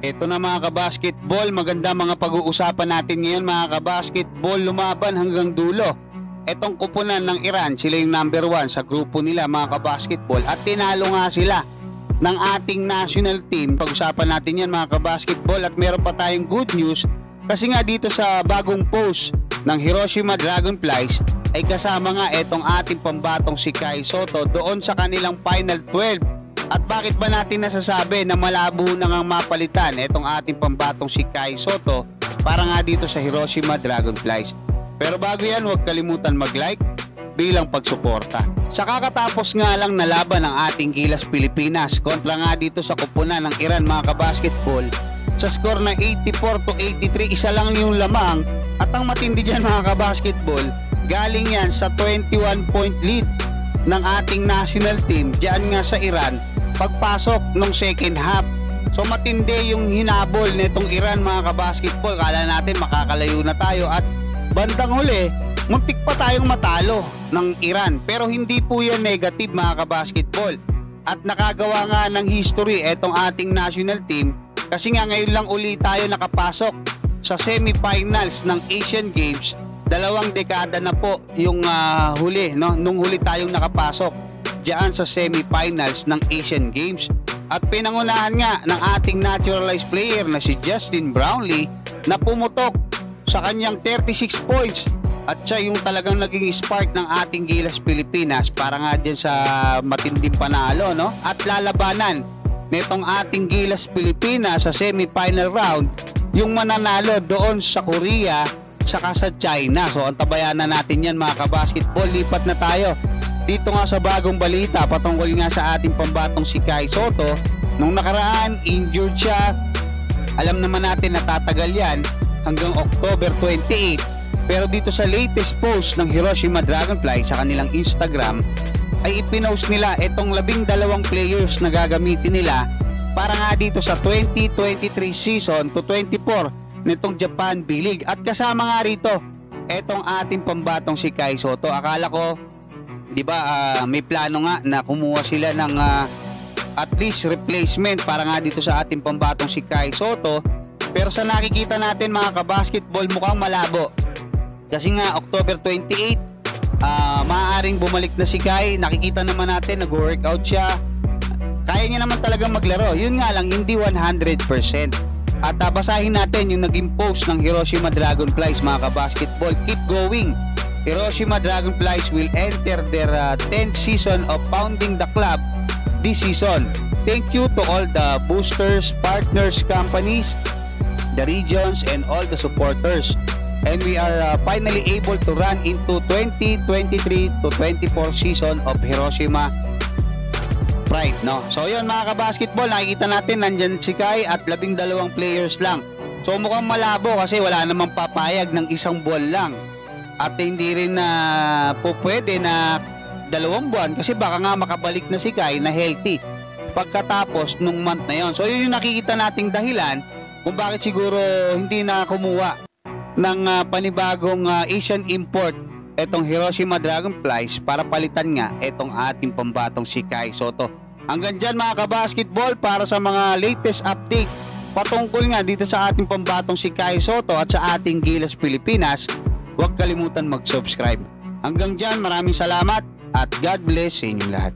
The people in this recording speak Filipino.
Ito na mga kabasketball, maganda mga pag-uusapan natin ngayon mga kabasketball, lumaban hanggang dulo. Etong kupunan ng Iran, sila yung number one sa grupo nila mga kabasketball at tinalo nga sila ng ating national team. Pag-usapan natin yan mga kabasketball at meron pa tayong good news kasi nga dito sa bagong post ng Hiroshima Dragonflies ay kasama nga etong ating pambatong si Kai Soto doon sa kanilang final 12 at bakit ba natin nasasabi na malabo na nga mapalitan itong ating pambatong si Kai Soto para nga dito sa Hiroshima Dragonflies? Pero bago yan, huwag kalimutan mag-like bilang pagsuporta. Sa kakatapos nga lang na laban ng ating Gilas Pilipinas kontra nga dito sa kupunan ng Iran mga kabasketball sa score na 84 to 83, isa lang yung lamang at ang matindi dyan mga kabasketball, galing yan sa 21 point lead ng ating national team dyan nga sa Iran pagpasok nung second half. So matindi yung hinabol nitong Iran mga kabasketball. Kala natin makakalayo na tayo at bandang huli, muntik pa tayong matalo ng Iran. Pero hindi po yan negative mga kabasketball. At nakagawa nga ng history itong ating national team kasi nga ngayon lang uli tayo nakapasok sa semifinals ng Asian Games. Dalawang dekada na po yung uh, huli, no? nung huli tayong nakapasok dyan sa semifinals ng Asian Games. At pinangunahan nga ng ating naturalized player na si Justin Brownlee na pumutok sa kanyang 36 points at siya yung talagang naging spark ng ating Gilas Pilipinas para nga dyan sa matinding panalo no? at lalabanan nitong ating Gilas Pilipinas sa semifinal round yung mananalo doon sa Korea saka sa China. So antabayanan natin yan mga kabasketball. Lipat na tayo dito nga sa bagong balita patungkol nga sa ating pambatong si Kai Soto. Nung nakaraan, injured siya. Alam naman natin na tatagal yan hanggang October 28. Pero dito sa latest post ng Hiroshima Dragonfly sa kanilang Instagram, ay ipinost nila itong labing dalawang players na gagamitin nila para nga dito sa 2023 season to 24 nitong Japan B-League. At kasama nga rito, itong ating pambatong si Kai Soto. Akala ko 'di ba uh, may plano nga na kumuha sila ng uh, at least replacement para nga dito sa ating pambatong si Kai Soto. Pero sa nakikita natin mga kabasketball mukhang malabo. Kasi nga October 28, uh, ah, maaaring bumalik na si Kai. Nakikita naman natin nag-workout siya. Kaya niya naman talagang maglaro. Yun nga lang hindi 100%. At uh, basahin natin yung naging post ng Hiroshima Dragonflies mga kabasketball. Keep going Hiroshima Dragonflies will enter their uh, 10th season of founding the club this season. Thank you to all the boosters, partners, companies, the regions, and all the supporters. And we are uh, finally able to run into 2023 to 24 season of Hiroshima Pride. No? So yun mga kabasketball, nakikita natin nandyan si Kai at labing dalawang players lang. So mukhang malabo kasi wala namang papayag ng isang buwan lang at hindi rin na po pwede na dalawang buwan kasi baka nga makabalik na si Kai na healthy pagkatapos nung month na yon. So yun yung nakikita nating dahilan kung bakit siguro hindi na kumuha ng uh, panibagong uh, Asian import etong Hiroshima Dragonflies para palitan nga etong ating pambatong si Kai Soto. Hanggang dyan mga kabasketball para sa mga latest update patungkol nga dito sa ating pambatong si Kai Soto at sa ating Gilas Pilipinas Huwag kalimutan mag-subscribe. Hanggang dyan, maraming salamat at God bless sa inyong lahat.